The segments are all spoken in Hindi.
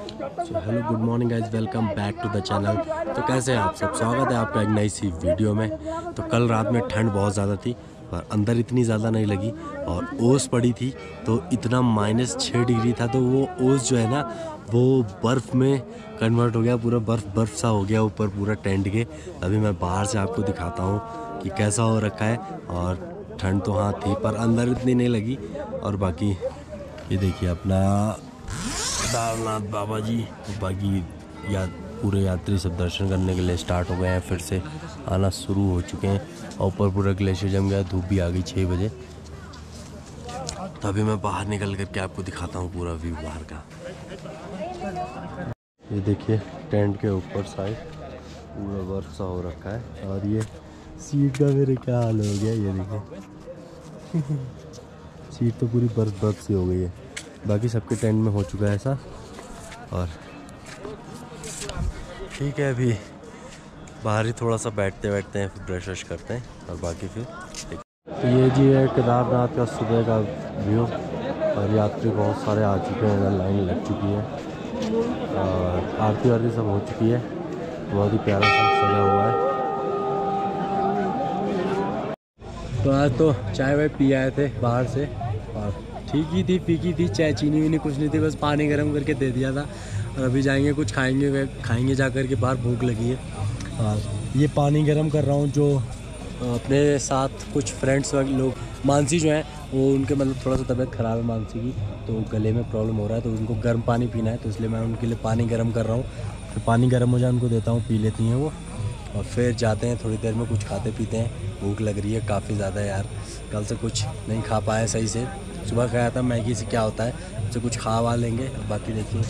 Hello good morning guys welcome back to the channel तो कैसे हैं आप सब? स्वागत है आपका एक नई सी वीडियो में। तो कल रात में ठंड बहुत ज़्यादा थी, पर अंदर इतनी ज़्यादा नहीं लगी और ओस पड़ी थी तो इतना माइनस छः डिग्री था तो वो ओस जो है ना, वो बर्फ़ में कन्वर्ट हो गया, पूरा बर्फ़ बर्फ़ सा हो गया ऊपर पूरा टेंट के। अभी मैं बाहर से आपको दिखाता हूँ कि कैसा हो रखा है और ठंड तो हाँ थी, पर अंदर इतनी नहीं लगी। और बाकी, ये देखिए अपना केदारनाथ बाबा जी बाकी या पूरे यात्री सब दर्शन करने के लिए स्टार्ट हो गए हैं, फिर से आना शुरू हो चुके हैं। और ऊपर पूरा ग्लेशियर जम गया, धूप भी आ गई छः बजे। तो अभी मैं बाहर निकल करके आपको दिखाता हूँ पूरा व्यू बाहर का। ये देखिए, टेंट के ऊपर साइड पूरा बर्फ़ सा हो रखा है, और ये सीट का मेरे क्या हाल हो गया, ये देखिए। सीट तो पूरी बर्फ़ बर्फ़ सी हो गई है। बाकी सबके टेंट में हो चुका है ऐसा। और ठीक है, अभी बाहर ही थोड़ा सा बैठते बैठते हैं, फिर ब्रश वश करते हैं, और बाकी फिर तो ये जी है केदारनाथ का सुबह का व्यू और यात्री बहुत सारे आ चुके हैं लाइन लग चुकी है। और आरती वारती सब हो चुकी है, बहुत ही प्यारा सा सजा हुआ है। तो आज तो चाय वाय पी आए थे बाहर से, और ठीक ही थी, फीकी थी, चाय चीनी वीनी कुछ नहीं थी, बस पानी गर्म करके दे दिया था। और अभी जाएँगे, कुछ खाएँगे खाएँगे जा कर के, बाहर भूख लगी है। और ये पानी गर्म कर रहा हूँ, जो अपने साथ कुछ फ्रेंड्स लोग, मानसी जो हैं, वो उनके मतलब थोड़ा सा तबीयत ख़राब है मानसी की तो गले में प्रॉब्लम हो रहा है तो उनको गर्म पानी पीना है तो इसलिए मैं उनके लिए पानी गर्म कर रहा हूँ। तो पानी गर्म हो जाए, उनको देता हूँ, पी लेती हैं वो। और फिर जाते हैं, थोड़ी देर में कुछ खाते पीते हैं, भूख लग रही है काफ़ी ज़्यादा यार, कल से कुछ नहीं खा पाया सही से। सुबह खाया था, मैगी से क्या होता है? उससे कुछ खा वा लेंगे बाकी देखिए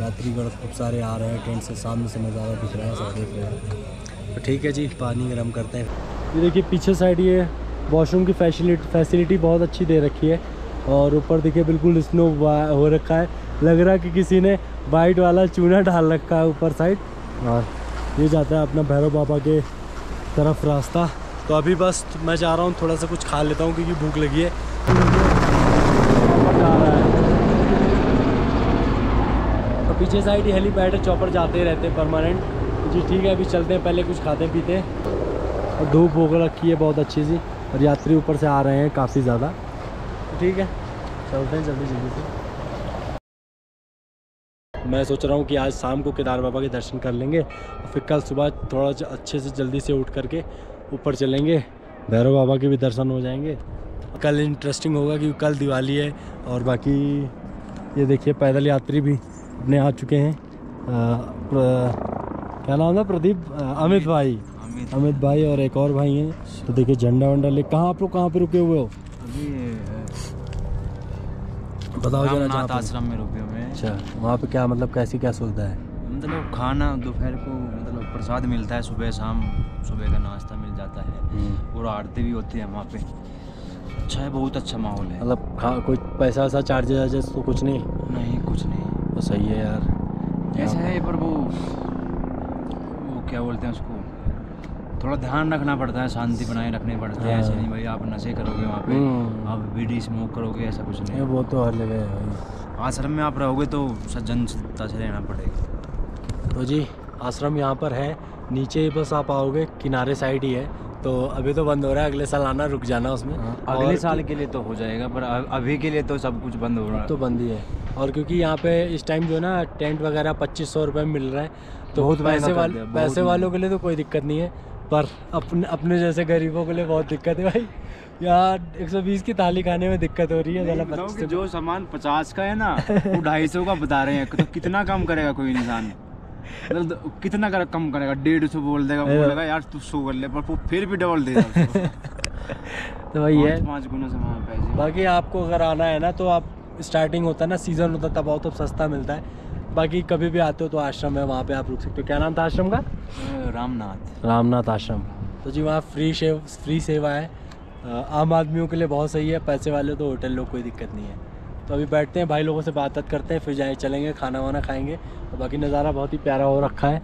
यात्रीगण खूब सारे आ रहे हैं टेंट से सामने से नज़ारा दिख रहा है, सब देख रहे हैं। तो ठीक है जी, पानी गर्म करते हैं। ये देखिए, पीछे साइड ये वॉशरूम की फैसिलिटी फैसिलिटी बहुत अच्छी दे रखी है और ऊपर देखिए, बिल्कुल स्नो हो रखा है। लग रहा है कि किसी ने वाइट वाला चूना डाल रखा है ऊपर साइड। और ये जाता है अपना भैरव बाबा के तरफ़ रास्ता। तो अभी बस मैं जा रहा हूँ, थोड़ा सा कुछ खा लेता हूँ, क्योंकि भूख लगी है जा रहा है तो पीछे साइड ही हेलीपैड है चौपर जाते रहते हैं परमानेंट जी ठीक है, अभी चलते हैं, पहले कुछ खाते पीते हैं। और धूप भूख रखी है बहुत अच्छी सी, और यात्री ऊपर से आ रहे हैं काफ़ी ज़्यादा। ठीक है, चलते हैं जल्दी जल्दी से। मैं सोच रहा हूँ कि आज शाम को केदार बाबा के दर्शन कर लेंगे, और फिर कल सुबह थोड़ा अच्छे से जल्दी से उठ करके ऊपर चलेंगे। भैरव बाबा के भी दर्शन हो जाएँगे। कल इंटरेस्टिंग होगा, क्योंकि कल दिवाली है, और बाकी ये देखिए पैदल यात्री भी। अपने आ चुके हैं। क्या नाम है प्रदीप? अमित भाई। अमित। भाई और एक और भाई हैं। तो देखिए झंडा वंडा ले कहाँ आप लोग कहाँ पे रुके हुए हो? बताओ जरा आश्रम में रुके हुए हैं। अच्छा वहाँ पे क्या मतलब कैसी क्या सुविधा है? मतलब खाना दोपहर को मतलब प्रसाद मिलता है सुबह शाम सुबह का नाश्ता मिल जाता है। और आरती भी होती है वहाँ पे। अच्छा है बहुत अच्छा माहौल है। मतलब कोई पैसा वैसा चार्जेस तो कुछ नहीं? नहीं तो सही है यार। ऐसा है पर वो वो क्या बोलते हैं उसको? थोड़ा ध्यान रखना पड़ता है शांति बनाए रखनी पड़ती है। ऐसे नहीं भाई आप नशे करोगे वहाँ पे आप बीड़ी स्मोक करोगे ऐसा कुछ नहीं। वो तो हर जगह है आश्रम में आप रहोगे तो सज्जनता से रहना पड़ेगा। तो जी आश्रम यहाँ पर है। नीचे ही बस आप आओगे किनारे साइड ही है। तो अभी तो बंद हो रहा है अगले साल आना रुक जाना उसमें। अगले साल के लिए तो हो जाएगा पर अभी के लिए तो सब कुछ बंद हो रहा है। तो बंद ही है। और क्योंकि यहाँ पे इस टाइम जो है ना टेंट वगैरह पच्चीस सौ रुपये में मिल रहा है तो बहुत पैसे वाले पैसे वालों के लिए तो कोई दिक्कत नहीं है पर अपने अपने जैसे गरीबों के लिए बहुत दिक्कत है भाई। यार 120 की थाली खाने में दिक्कत हो रही है जो सामान 50 का है ना वो ढाई सौ का बता रहे हैं तो कितना कम करेगा कोई इंसान? मतलब कितना कर, कम करेगा? डेढ़ सौ बोल देगा बोलेगा यार तू सौ कर ले। पर फिर भी डबल दे तो वही है। पाँच गुना सामान पैसे। बाकी आपको अगर आना है ना तो आप स्टार्टिंग होता है ना सीज़न होता तब आओ तो सस्ता मिलता है। बाकी कभी भी आते हो तो आश्रम है वहाँ पे आप रुक सकते हो। क्या नाम था आश्रम का? रामनाथ। रामनाथ आश्रम। तो जी वहाँ फ्री सेव फ्री सेवा है। आम आदमियों के लिए बहुत सही है पैसे वाले तो होटल लोग कोई दिक्कत नहीं है। तो अभी बैठते हैं भाई लोगों से बात बात करते हैं फिर जाए चलेंगे खाना वाना खाएँगे। और बाकी नज़ारा बहुत ही प्यारा हो रखा है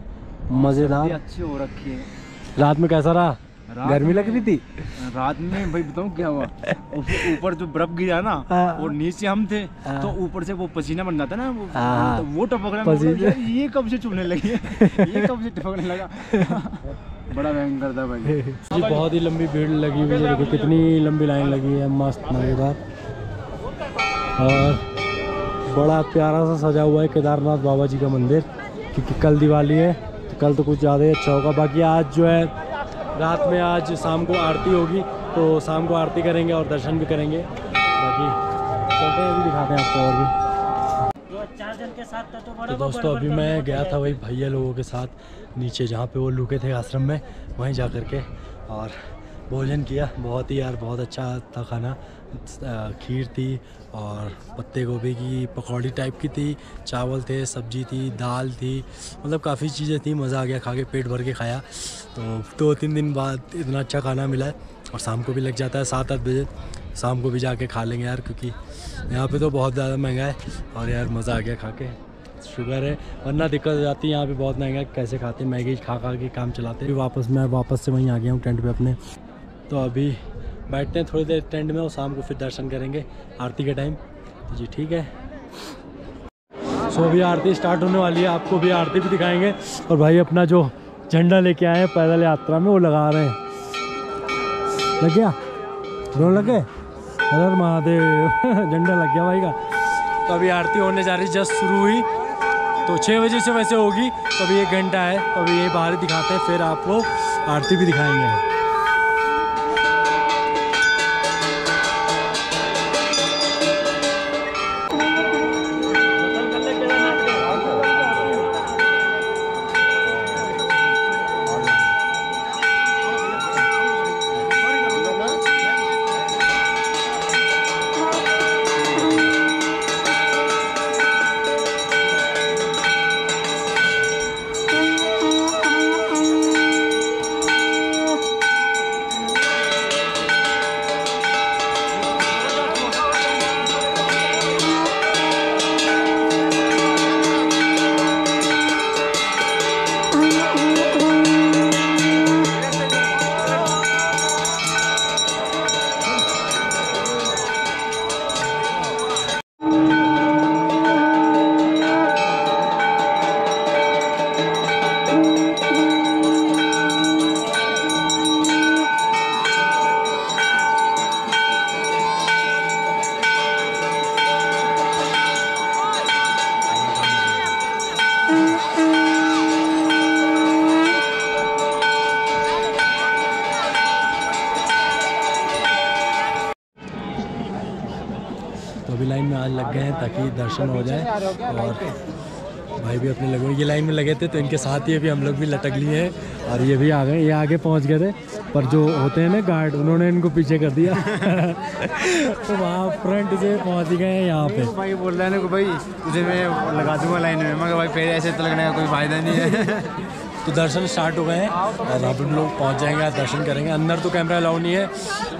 मज़ेदार। अच्छी हो रखी है। रात में कैसा रहा? गर्मी लग रही थी रात में भाई बताऊँ क्या हुआ ऊपर- जो बर्फ़ गिरा ना हाँ। और नीचे हम थे हाँ। तो ऊपर से वो पसीना बन जाता ना वो हाँ। तो वो टपक रहा है। ये कब से चुभने लगी ये कब से टपकने लगा बड़ा भयंकर था भाई जी बहुत ही लंबी भीड़ लगी हुई है कितनी लंबी लाइन लगी है मस्त मज़ेदार और बड़ा प्यारा सा सजा हुआ है केदारनाथ बाबा जी का मंदिर क्योंकि कल दिवाली है तो कल तो कुछ ज़्यादा ही अच्छा होगा बाकी आज जो है रात में आज शाम को आरती होगी तो शाम को आरती करेंगे और दर्शन भी करेंगे। बाकी चलते हैं अभी दिखाते हैं आपको और भी। तो दोस्तों अभी मैं गया था वही भैया लोगों के साथ नीचे जहाँ पे वो लुके थे आश्रम में वहीं जा कर के और भोजन किया। बहुत ही यार, बहुत अच्छा था खाना। खीर थी और पत्ते गोभी की पकौड़ी टाइप की थी। चावल थे, सब्ज़ी थी, दाल थी। मतलब काफ़ी चीज़ें थी, मज़ा आ गया खा के, पेट भर के खाया। तो दो तो तीन दिन बाद इतना अच्छा खाना मिला है और शाम को भी लग जाता है सात आठ बजे। शाम को भी जाके खा लेंगे यार, क्योंकि यहाँ पे तो बहुत ज़्यादा महँगा है और यार मज़ा आ गया खा के। शुगर है, वरना दिक्कत हो जाती है, यहाँ पे बहुत महँगा कैसे खाते मैगी खा खा के काम चलाते वापस, मैं वापस से वहीं आ गया हूँ टेंट पे अपने। तो अभी बैठते हैं थोड़ी देर टेंट में और शाम को फिर दर्शन करेंगे आरती के टाइम। तो जी ठीक है। सो अभी आरती स्टार्ट होने वाली है। आपको भी आरती भी दिखाएँगे। और भाई अपना जो झंडा लेके आए हैं पैदल यात्रा में, वो लगा रहे हैं। लग गया? दोनों लग गए? अरे महादेव, झंडा लग गया भाई का। तो अभी आरती होने जा रही जस्ट शुरू हुई। तो छः बजे से वैसे होगी। तो अभी एक घंटा है। तो अभी ये बाहर दिखाते हैं, फिर आपको आरती भी दिखाएँगे। आज लग गए हैं ताकि दर्शन हो जाए। और भाई भी अपने लगे ये लाइन में लगे थे तो इनके साथ ही अभी हम लोग भी लटक लिए हैं। और ये भी आ गए, ये आगे पहुँच गए थे। पर जो होते हैं ना गार्ड उन्होंने इनको पीछे कर दिया। तो वहाँ फ्रंट से पहुँच गए हैं यहाँ पे। भाई बोल रहा है ना भाई, तुझे मैं लगा दूँगा लाइन में। मगर भाई, फिर ऐसे तो लगने का कोई फ़ायदा नहीं है। तो दर्शन स्टार्ट हो गए हैं और अब हम लोग पहुँच जाएँगे दर्शन करेंगे। अंदर तो कैमरा अलाउ नहीं है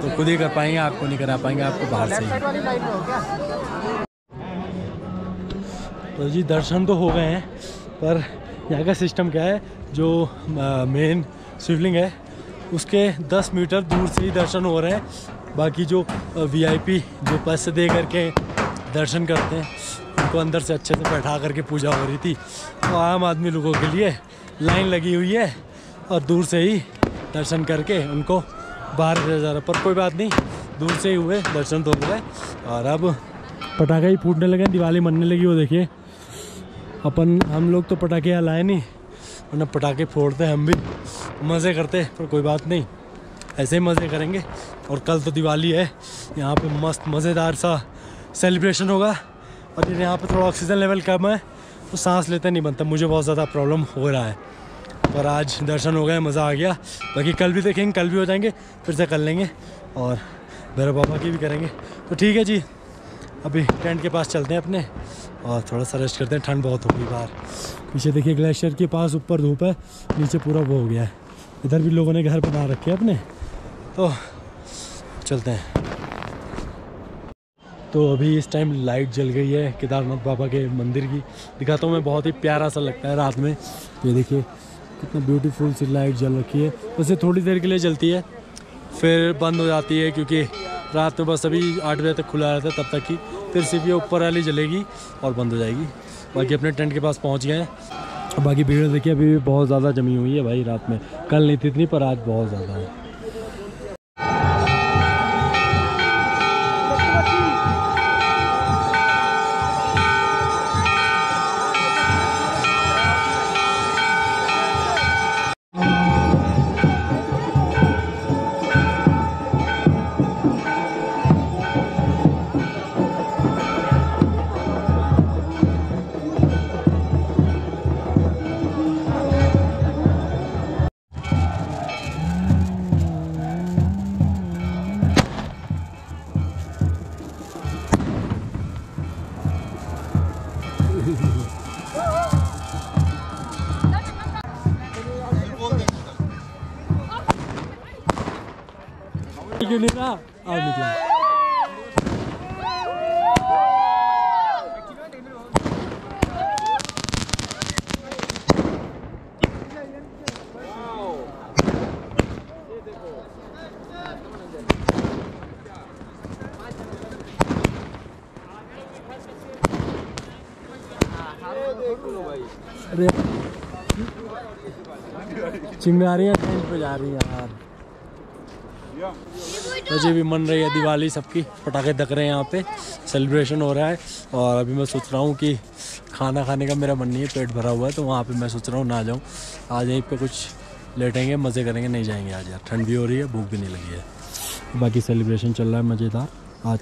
तो खुद ही कर पाएँगे आपको नहीं करा पाएँगे आपको बाहर से तो जी दर्शन तो हो गए हैं पर यहाँ का सिस्टम क्या है जो मेन शिवलिंग है उसके 10 मीटर दूर से ही दर्शन हो रहे हैं। बाकी जो वीआईपी जो पैसे दे करके दर्शन करते हैं उनको अंदर से अच्छे से बैठा करके पूजा हो रही थी। तो आम आदमी लोगों के लिए लाइन लगी हुई है और दूर से ही दर्शन करके उनको बाहर भेजा जा रहा पर कोई बात नहीं, दूर से ही हुए, दर्शन तो हुए और अब पटाखे ही फूटने लगे दिवाली मनने लगी वो देखिए। अपन, हम लोग तो पटाखे यहाँ लाए नहीं, वरना पटाखे फोड़ते हम भी। मज़े करते पर कोई बात नहीं, ऐसे ही मज़े करेंगे। और कल तो दिवाली है, यहाँ पे मस्त मज़ेदार सा सेलिब्रेशन होगा। और यहाँ पे थोड़ा ऑक्सीजन लेवल कम है। तो सांस लेते नहीं बनता, मुझे बहुत ज़्यादा प्रॉब्लम हो रहा है। पर आज दर्शन हो गए, मज़ा आ गया। बाकी कल भी देखेंगे, कल भी हो जाएँगे, फिर से कर लेंगे और भैरव बाबा की भी करेंगे। तो ठीक है जी, अभी टेंट के पास चलते हैं अपने और थोड़ा सा रेस्ट करते हैं। ठंड बहुत होगी बाहर। पीछे देखिए ग्लेशियर के पास ऊपर धूप है, नीचे पूरा वो हो गया है। इधर भी लोगों ने घर बना रखे हैं अपने। तो चलते हैं। तो अभी इस टाइम लाइट जल गई है केदारनाथ बाबा के मंदिर की। दिखाता हूँ मैं, बहुत ही प्यारा सा लगता है रात में। ये देखिए, कितना ब्यूटीफुल सी लाइट जल रखी है। वैसे थोड़ी देर के लिए जलती है, फिर बंद हो जाती है, क्योंकि रात में बस अभी आठ बजे तक खुला रहता है, तब तक ही। फिर सिर्फ़ ये ऊपर वाली जलेगी और बंद हो जाएगी। बाकी अपने टेंट के पास पहुँच गए बाकी भीड़ देखिए, अभी भी बहुत ज़्यादा जमी हुई है भाई रात में। कल नहीं थी इतनी, पर आज बहुत ज़्यादा है। क्यों नहीं रहा। अब निकला चिंगारियाँ टेंट पे जा रही हैं यार। मुझे भी मन रही है दिवाली सबकी, पटाखे दक रहे हैं यहाँ पे सेलिब्रेशन हो रहा है। और अभी मैं सोच रहा हूँ कि खाना खाने का मेरा मन नहीं है, पेट भरा हुआ है तो वहाँ पे मैं सोच रहा हूँ ना जाऊँ। आज यहीं पे कुछ लेटेंगे, मज़े करेंगे, नहीं जाएँगे आज यार। ठंड भी हो रही है, भूख भी नहीं लगी है। बाकी सेलिब्रेशन चल रहा है, मज़ेदार। आज